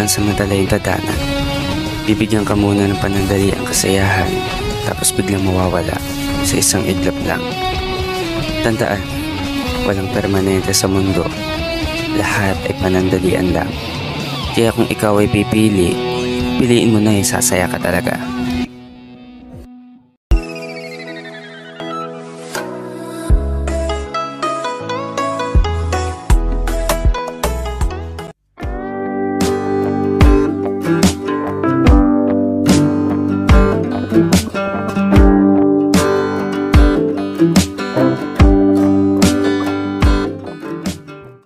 pansamantala yung dadanan. Bibigyan ka muna ng panandali ang kasayahan tapos biglang mawawala sa isang iglap lang. Tandaan, walang permanente sa mundo. Lahat ay panandalian lang. Kaya kung ikaw ay pipili, piliin mo na yung sasaya ka talaga.